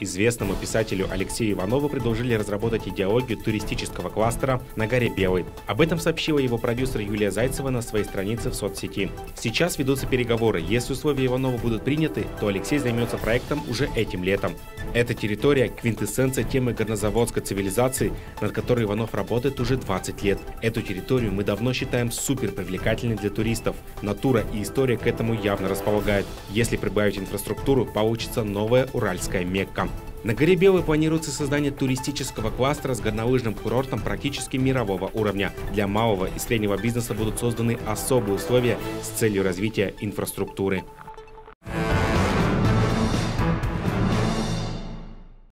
Известному писателю Алексею Иванову предложили разработать идеологию туристического кластера на горе Белой. Об этом сообщила его продюсер Юлия Зайцева на своей странице в соцсети. Сейчас ведутся переговоры. Если условия Иванова будут приняты, то Алексей займется проектом уже этим летом. Эта территория – квинтэссенция темы горнозаводской цивилизации, над которой Иванов работает уже 20 лет. Эту территорию мы давно считаем супер привлекательной для туристов. Натура и история к этому явно располагают. Если прибавить инфраструктуру, получится новая уральская Мекка. На горе Белой планируется создание туристического кластера с горнолыжным курортом практически мирового уровня. Для малого и среднего бизнеса будут созданы особые условия с целью развития инфраструктуры.